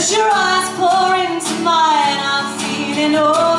As your eyes pour into mine, I'm feeling old.